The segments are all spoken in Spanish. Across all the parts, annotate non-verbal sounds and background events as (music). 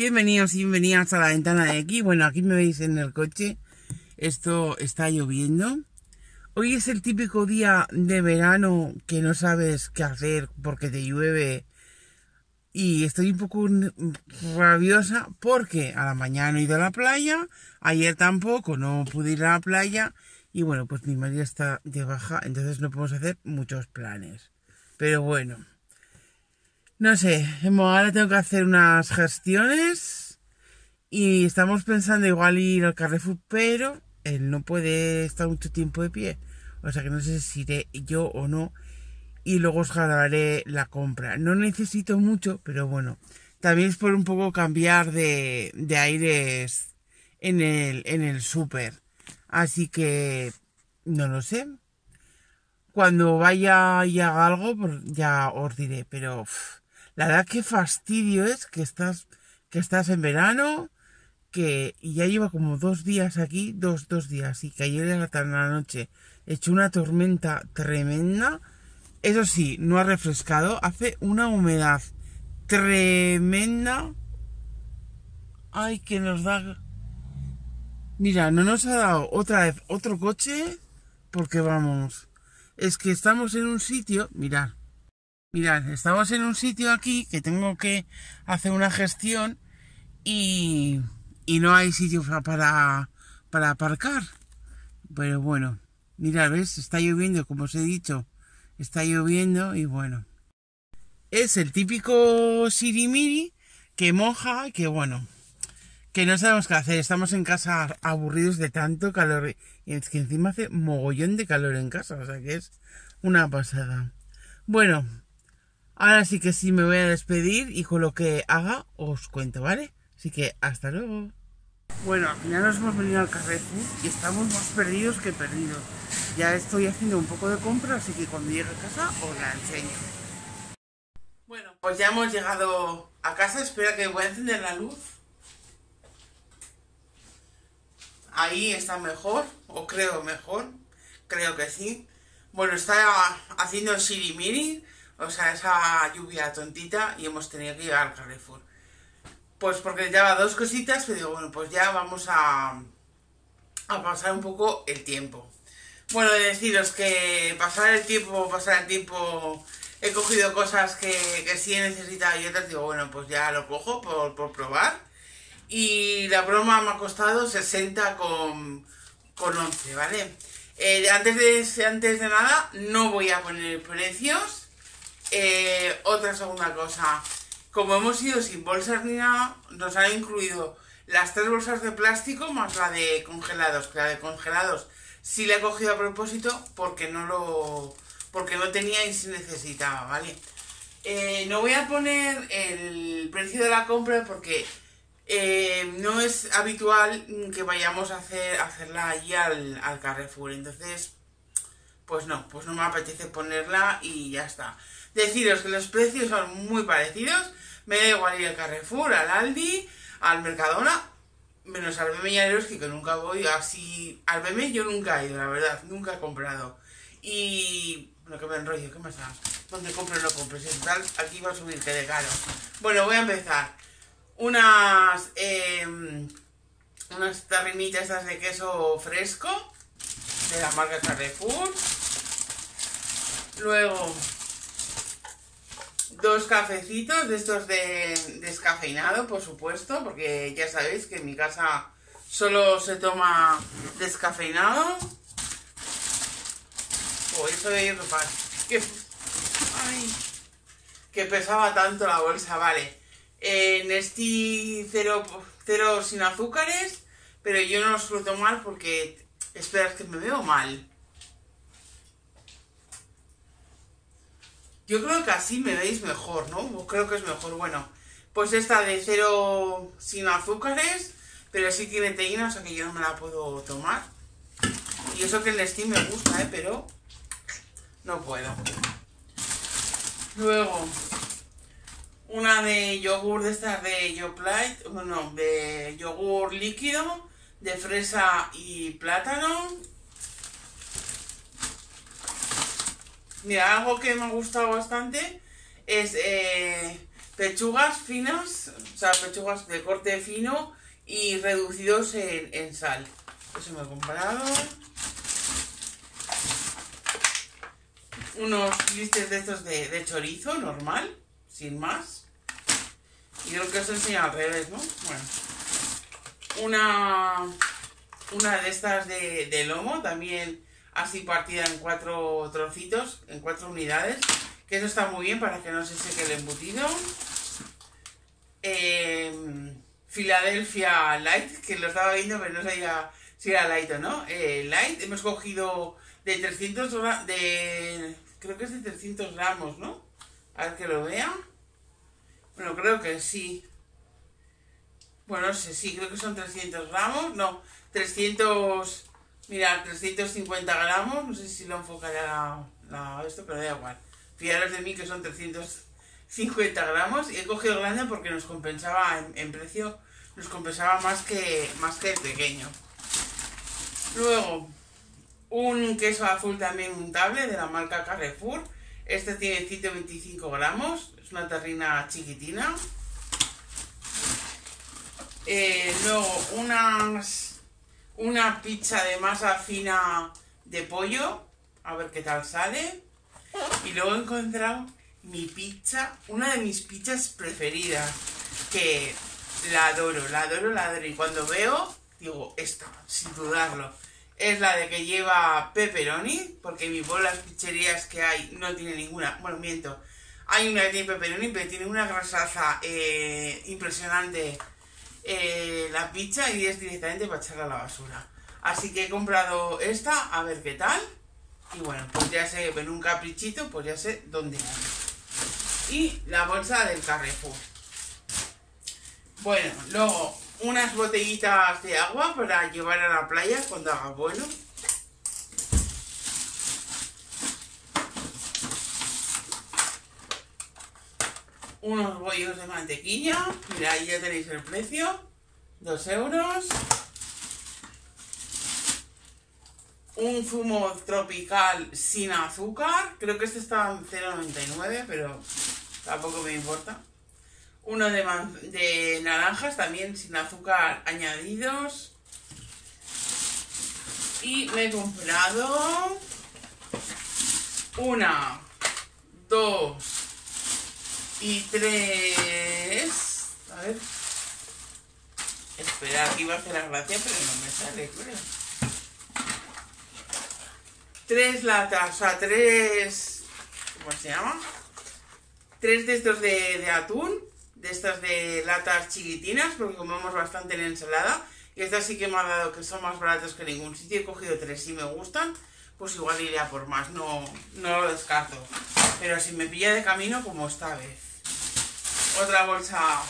Bienvenidos y bienvenidas a la ventana de aquí. Bueno, aquí me veis en el coche. Esto está lloviendo. Hoy es el típico día de verano que no sabes qué hacer porque te llueve. Y estoy un poco rabiosa porque a la mañana he ido a la playa. Ayer tampoco, no pude ir a la playa. Y bueno, pues mi marido está de baja, entonces no podemos hacer muchos planes. Pero bueno. No sé, ahora tengo que hacer unas gestiones y estamos pensando igual ir al Carrefour, pero él no puede estar mucho tiempo de pie. O sea que no sé si iré yo o no. Y luego os grabaré la compra. No necesito mucho, pero bueno. También es por un poco cambiar de, de aires en el, en el súper. Así que no lo sé. Cuando vaya y haga algo, pues ya os diré. Pero... La verdad que fastidio es que estás, que estás en verano, que ya lleva como dos días aquí, dos, dos días, y que ayer era tan la noche hecho una tormenta tremenda. Eso sí, no ha refrescado, hace una humedad tremenda. Ay, que nos da... Mira, no nos ha dado otra vez otro coche, porque vamos, es que estamos en un sitio, mirad, Mirad, estamos en un sitio aquí que tengo que hacer una gestión y, y no hay sitio para, para aparcar. Pero bueno, mirad, ¿ves? Está lloviendo, como os he dicho. Está lloviendo y bueno. Es el típico sirimiri que moja, que bueno, que no sabemos qué hacer. Estamos en casa aburridos de tanto calor. Y es que encima hace mogollón de calor en casa, o sea que es una pasada. Bueno, Ahora sí que sí me voy a despedir y con lo que haga os cuento, ¿vale? Así que hasta luego. Bueno, final nos hemos venido al Carrefour y estamos más perdidos que perdidos. Ya estoy haciendo un poco de compra, así que cuando llegue a casa os la enseño. Bueno, pues ya hemos llegado a casa. Espera que voy a encender la luz. Ahí está mejor, o creo mejor. Creo que sí. Bueno, está haciendo sirimiri o sea, esa lluvia tontita y hemos tenido que llegar al Carrefour. Pues porque lleva dos cositas, pero digo, bueno, pues ya vamos a, a pasar un poco el tiempo. Bueno, deciros que pasar el tiempo, pasar el tiempo, he cogido cosas que, que sí he necesitado y otras digo, bueno, pues ya lo cojo por, por probar. Y la broma me ha costado 60 con, con 11, ¿vale? Eh, antes, de, antes de nada, no voy a poner precios eh, otra segunda cosa, como hemos ido sin bolsas ni nada, nos han incluido las tres bolsas de plástico más la de congelados, que la de congelados sí la he cogido a propósito porque no lo porque no tenía y si necesitaba, ¿vale? Eh, no voy a poner el precio de la compra porque eh, no es habitual que vayamos a hacer hacerla allí al, al Carrefour, entonces pues no, pues no me apetece ponerla y ya está. Deciros que los precios son muy parecidos. Me da igual ir al Carrefour, al Aldi, al Mercadona, menos al al que nunca voy así. Al BM yo nunca he ido, la verdad, nunca he comprado. Y. Lo que me enrollo, ¿qué más da? Donde compro no compro, si tal, aquí va a subir que de caro. Bueno, voy a empezar. Unas. Eh, unas tarrinitas de queso fresco de la marca Carrefour. Luego dos cafecitos de estos de descafeinado, por supuesto, porque ya sabéis que en mi casa solo se toma descafeinado. O eso de que, ay, que pesaba tanto la bolsa, vale. En este cero, cero sin azúcares, pero yo no lo suelo tomar porque esperas que me veo mal. Yo creo que así me veis mejor, ¿no? Creo que es mejor. Bueno, pues esta de cero sin azúcares, pero sí tiene teína, o sea que yo no me la puedo tomar. Y eso que el Steam me gusta, ¿eh? Pero no puedo. Luego, una de yogur de estas de Yoplait, no, de yogur líquido, de fresa y plátano. Mira, algo que me ha gustado bastante es eh, pechugas finas, o sea, pechugas de corte fino y reducidos en, sal. Eso me he comprado. Unos listes de estos de, chorizo normal, sin más. Y creo que os enseña al revés, ¿no? Bueno. Una, una de estas de, de lomo, también así partida en cuatro trocitos, en cuatro unidades. Que eso está muy bien para que no se seque el embutido. Eh, Philadelphia Light, que lo estaba viendo, pero no sabía si era light o no. Eh, light, hemos cogido de 300 gramos, de... Creo que es de 300 gramos, ¿no? A ver que lo vea. Bueno, creo que sí. Bueno, no sé, sí, creo que son 300 gramos. No, 300... Mira, 350 gramos. No sé si lo enfocará la, esto, pero da igual. Fijaros de mí que son 300 50 gramos y he cogido grande porque nos compensaba en, precio, nos compensaba más que, más que el pequeño. Luego, un queso azul también untable de la marca Carrefour. Este tiene 125 gramos, es una terrina chiquitina. Eh, luego, unas, una pizza de masa fina de pollo, a ver qué tal sale. Y luego he encontrado mi pizza, una de mis pizzas preferidas, que la adoro, la adoro, la adoro. Y cuando veo, digo, esta, sin dudarlo. Es la de que lleva pepperoni, porque mi por las pizzerías que hay no tiene ninguna, bueno, miento. Hay una que tiene pepperoni, pero tiene una grasaza eh, impresionante eh, la pizza y es directamente para echarla a la basura. Así que he comprado esta, a ver qué tal. Y bueno, pues ya sé, en un caprichito, pues ya sé dónde y la bolsa del Carrefour. Bueno, luego unas botellitas de agua para llevar a la playa cuando haga bueno. Unos bollos de mantequilla. Mira, ahí ya tenéis el precio. Dos euros. Un zumo tropical sin azúcar. Creo que este está en 0,99, pero tampoco me importa. Uno de, de naranjas también sin azúcar añadidos. Y me he comprado una, dos y tres. A ver. Espera, aquí va a hacer la gracia, pero no me sale, creo. Tres latas, o sea, tres. ¿Cómo se llama? tres de estos de, atún, de estas de latas chiquitinas, porque comemos bastante en ensalada. Y estas sí que me ha dado que son más baratos que ningún sitio. He cogido tres y me gustan, pues igual iré a por más, no, no lo descarto. Pero si me pilla de camino, como esta vez. Otra bolsa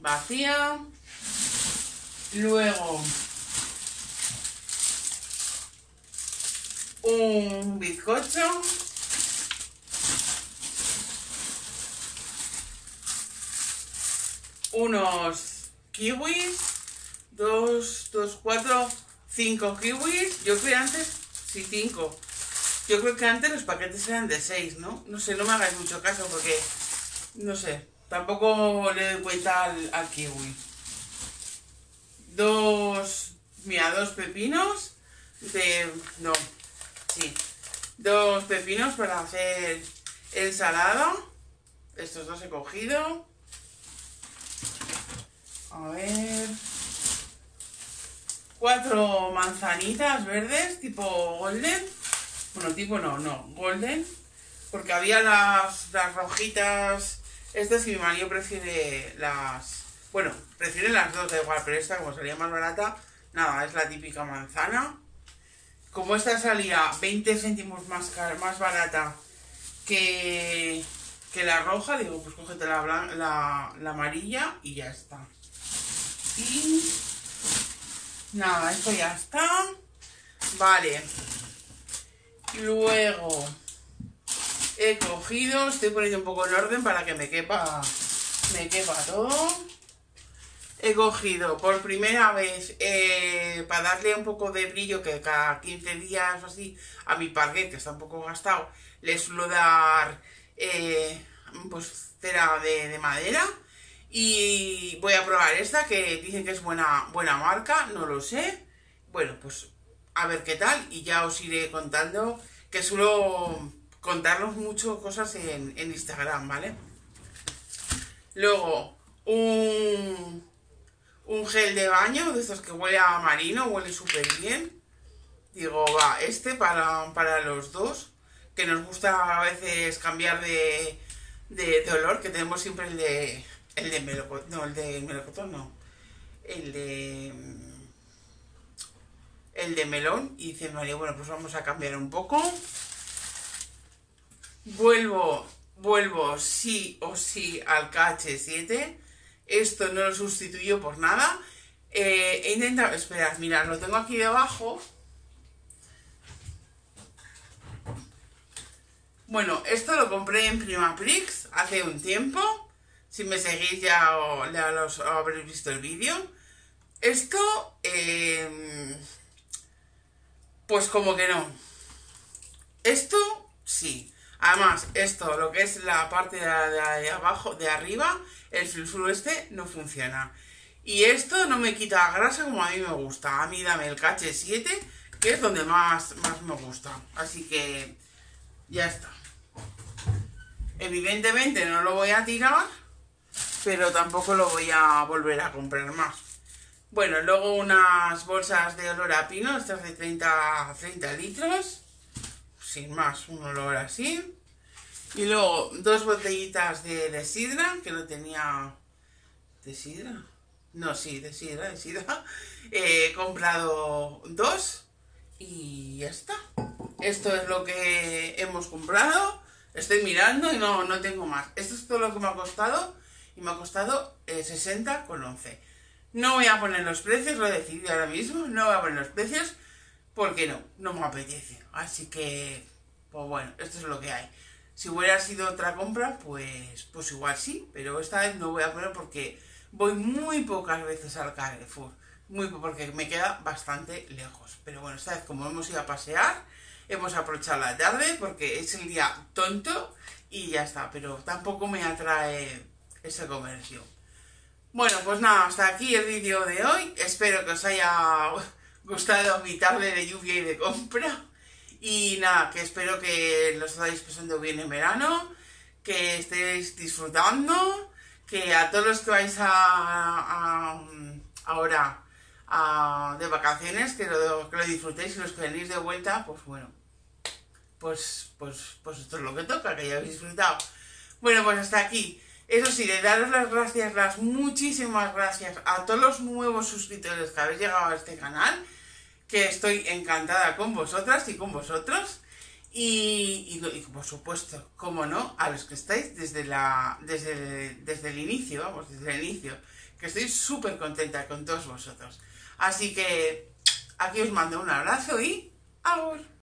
vacía. Luego un bizcocho unos kiwis, dos, dos, cuatro, cinco kiwis. Yo creo antes, sí, cinco. Yo creo que antes los paquetes eran de seis, ¿no? No sé, no me hagáis mucho caso porque, no sé, tampoco le doy cuenta al, kiwi. Dos, mira, dos pepinos de, no, sí, dos pepinos para hacer ensalada. Estos dos he cogido. A ver. Cuatro manzanitas verdes, tipo golden. Bueno, tipo no, no, golden. Porque había las, las rojitas. Estas y mi marido prefiere las. Bueno, prefiere las dos, da igual, pero esta, como salía más barata, nada, es la típica manzana. Como esta salía 20 céntimos más, más barata que, que la roja, digo, pues cógete la, la, la amarilla y ya está. Y nada, esto ya está. Vale. Luego he cogido, estoy poniendo un poco en orden para que me quepa, me quepa todo. he cogido por primera vez eh, para darle un poco de brillo que cada 15 días o así a mi parquet que está un poco gastado le suelo dar eh, pues cera de, de, madera y voy a probar esta que dicen que es buena, buena marca, no lo sé bueno pues a ver qué tal y ya os iré contando que suelo contarnos mucho cosas en, en Instagram, ¿vale? Luego, un, un gel de baño, de estos que huele a marino, huele súper bien. Digo, va, este para, para los dos, que nos gusta a veces cambiar de, de, olor, que tenemos siempre el de, el de melocotón, no, el de melocotón no, el de, el de melón, y dice María, bueno, pues vamos a cambiar un poco. Vuelvo, vuelvo sí o sí al KH7, esto no lo sustituyo por nada. Eh, he intentado, esperad, mirad, lo tengo aquí debajo. Bueno, esto lo compré en Primaprix hace un tiempo. Si me seguís ya, ya los, habréis visto el vídeo. Esto, em, pues como que no. Esto, sí. Además, esto, lo que es la parte de, abajo, de arriba, el sulfuro este no funciona. Y esto no me quita grasa como a mí me gusta. A mí dame el cache 7, que es donde más, más me gusta. Así que ya está. Evidentemente no lo voy a tirar, pero tampoco lo voy a volver a comprar más. Bueno, luego unas bolsas de olor a pino, estas de 30, 30 litros. Sin más, un olor así. Y luego dos botellitas de, sidra, que no tenía... ¿De sidra? No, sí, de sidra, de sidra. (laughs) He comprado dos y ya está. Esto es lo que hemos comprado. Estoy mirando y no, no tengo más. Esto es todo lo que me ha costado y me ha costado eh, 60 con 11. No voy a poner los precios, lo he decidido ahora mismo. No voy a poner los precios porque no, no me apetece. Así que, pues bueno, esto es lo que hay. Si hubiera sido otra compra, pues, pues igual sí, pero esta vez no voy a poner porque voy muy pocas veces al Carrefour, muy porque me queda bastante lejos. Pero bueno, esta vez como hemos ido a pasear, hemos aprovechado la tarde porque es el día tonto y ya está, pero tampoco me atrae ese comercio. Bueno, pues nada, hasta aquí el vídeo de hoy. Espero que os haya gustado mi tarde de lluvia y de compra. Y nada, que espero que lo estéis pasando bien en verano, que estéis disfrutando, que a todos los que vais a, ahora de vacaciones, que lo, que lo disfrutéis y los que venís de vuelta, pues bueno, pues, pues, pues esto es lo que toca, que hayáis disfrutado. Bueno, pues hasta aquí. Eso sí, de daros las gracias, las muchísimas gracias a todos los nuevos suscriptores que habéis llegado a este canal que estoy encantada con vosotras y con vosotros. Y, por supuesto, como no, a los que estáis desde, la, desde, desde el inicio, vamos, desde el inicio, que estoy súper contenta con todos vosotros. Así que aquí os mando un abrazo y ¡ahora!